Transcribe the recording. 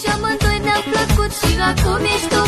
Și amândoi ne-am plăcut Și acum ești tu